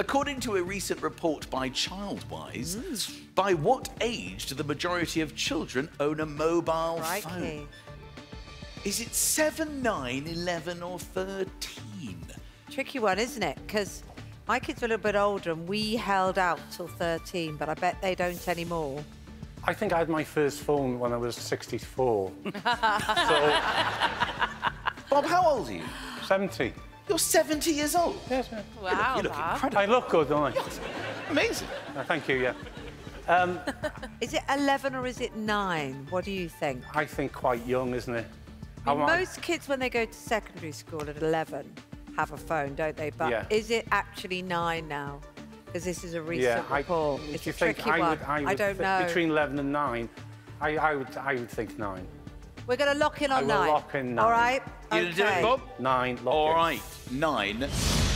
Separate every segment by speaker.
Speaker 1: According to a recent report by Childwise, mm. by what age do the majority of children own a mobile
Speaker 2: Crikey.
Speaker 1: phone? Is it 7, 9, 11 or 13?
Speaker 2: Tricky one, isn't it? Because my kids are a little bit older and we held out till 13, but I bet they don't anymore.
Speaker 3: I think I had my first phone when I was 64. so,
Speaker 1: Bob, how old are you?
Speaker 3: 70.
Speaker 1: You're 70 years old.
Speaker 3: Yes, yeah.
Speaker 4: Wow,
Speaker 1: You look
Speaker 4: Bob.
Speaker 1: incredible.
Speaker 3: I look good, don't I? Yes.
Speaker 1: Amazing.
Speaker 3: Uh, thank you, yeah.
Speaker 2: Is it 11 or is it 9? What do you think?
Speaker 3: I think quite young, isn't it?
Speaker 2: I mean,
Speaker 3: I
Speaker 2: most kids, when they go to secondary school at 11, have a phone, don't they? But
Speaker 3: Yeah.
Speaker 2: is it actually 9 now? Because this is a recent
Speaker 3: yeah, I,
Speaker 2: report.
Speaker 3: do
Speaker 2: It's
Speaker 3: you
Speaker 2: a
Speaker 3: think
Speaker 2: tricky
Speaker 3: I
Speaker 2: one.
Speaker 3: would, I, would
Speaker 2: don't
Speaker 3: thi-
Speaker 2: know.
Speaker 3: Between 11 and 9, I, I, would, I would think 9.
Speaker 2: We're going to lock in on
Speaker 3: will
Speaker 2: 9.
Speaker 3: lock in nine.
Speaker 2: right?
Speaker 1: You gonna do
Speaker 2: Okay.
Speaker 1: it, Bob?
Speaker 3: 9, lock
Speaker 1: All
Speaker 3: in.
Speaker 1: right, nine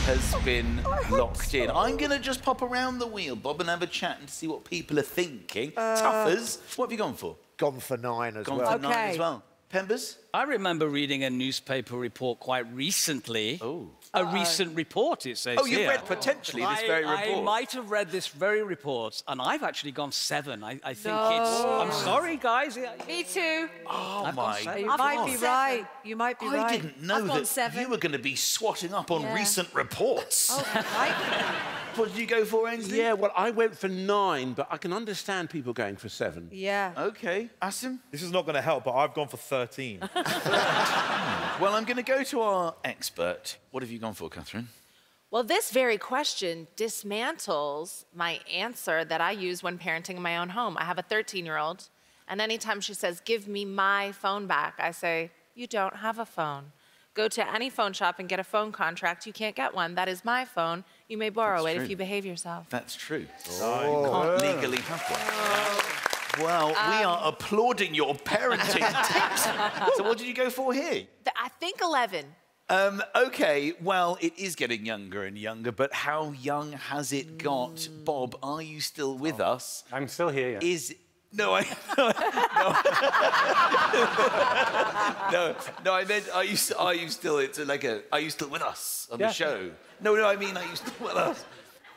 Speaker 1: has been locked in. I'm going to just pop around the wheel, Bob, and have a chat and see what people are thinking. Uh, Tuffers, what have you gone for?
Speaker 5: Gone for nine as
Speaker 1: Gone
Speaker 5: well.
Speaker 1: for nine
Speaker 2: Okay.
Speaker 1: as well. Pembers?
Speaker 6: I remember reading a newspaper report quite recently.
Speaker 1: Oh.
Speaker 6: A uh, recent report, it says
Speaker 1: Oh, you've read potentially this
Speaker 6: I,
Speaker 1: very report.
Speaker 6: I might have read this very report, and I've actually gone seven. I, I think
Speaker 2: No.
Speaker 6: it's. I'm sorry, guys.
Speaker 4: Me too.
Speaker 1: Oh,
Speaker 6: I've gone
Speaker 1: my
Speaker 6: seven.
Speaker 2: You
Speaker 4: I've
Speaker 2: might be
Speaker 4: seven.
Speaker 2: right. You might be
Speaker 1: I
Speaker 2: right.
Speaker 1: didn't know
Speaker 4: I've
Speaker 1: that
Speaker 4: seven.
Speaker 1: you were going to be swatting up on
Speaker 4: Yeah.
Speaker 1: recent reports.
Speaker 2: Oh, right.
Speaker 1: What did you go for, Ainsley?
Speaker 7: Yeah, well, I went for nine, but I can understand people going for seven.
Speaker 2: Yeah.
Speaker 1: Okay. Asim?
Speaker 8: This is not going to help, but I've gone for 13. Hmm.
Speaker 1: Well, I'm going to go to our expert. What have you gone for, Katherine?
Speaker 4: Well, this very question dismantles my answer that I use when parenting in my own home. I have a 13 year old, and anytime she says, Give me my phone back, I say, You don't have a phone. Go to any phone shop and get a phone contract. You can't get one. That is my phone. You may borrow
Speaker 1: That's
Speaker 4: it
Speaker 1: true.
Speaker 4: if you behave yourself.
Speaker 1: That's true. Can't legally have one. Well, we are applauding your parenting tips. So what did you go for here?
Speaker 4: Th- I think 11.
Speaker 1: Um, okay, well, it is getting younger and younger, but how young has it got? Bob, are you still with us?
Speaker 3: I'm still here, yeah.
Speaker 1: Is no, I no, no, no. I meant, are you are you still? It's like a. Are you still with us on
Speaker 3: Yeah.
Speaker 1: the show? No, no. I mean, are you still with us?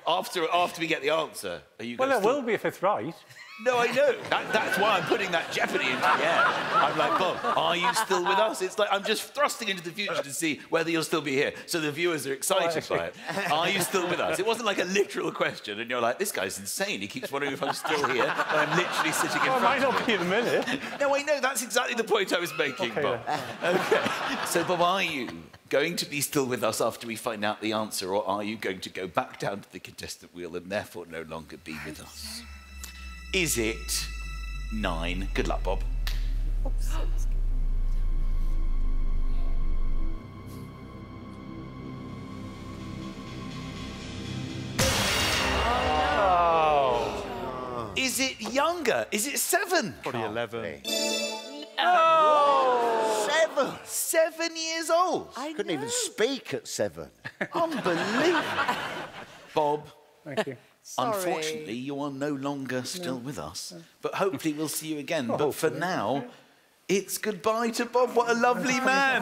Speaker 1: After after we get the answer, are you?
Speaker 3: well, it
Speaker 1: still-
Speaker 3: will be if it's right.
Speaker 1: No, I know. That, that's why I'm putting that jeopardy into the air. I'm like, Bob, are you still with us? It's like I'm just thrusting into the future to see whether you'll still be here. So the viewers are excited by it. Are you still with us? It wasn't like a literal question, and you're like, this guy's insane. He keeps wondering if I'm still here, and I'm literally sitting in
Speaker 3: Well, it might
Speaker 1: front of
Speaker 3: not be in a minute.
Speaker 1: No, I know. That's exactly the point I was making,
Speaker 3: Okay,
Speaker 1: Bob. Okay. So, Bob, are you going to be still with us after we find out the answer, or are you going to go back down to the contestant wheel and therefore no longer be with us? Is it nine? Good luck, Bob. Oh. Is it younger? Is it seven?
Speaker 8: Probably 11.
Speaker 1: Seven. Seven years old.
Speaker 5: I Couldn't even speak at seven.
Speaker 1: Unbelievable. Bob,
Speaker 3: Thank you.
Speaker 2: Sorry.
Speaker 1: unfortunately, you are no longer still with us. But hopefully, we'll see you again. but for now, it's goodbye to Bob. What a lovely man.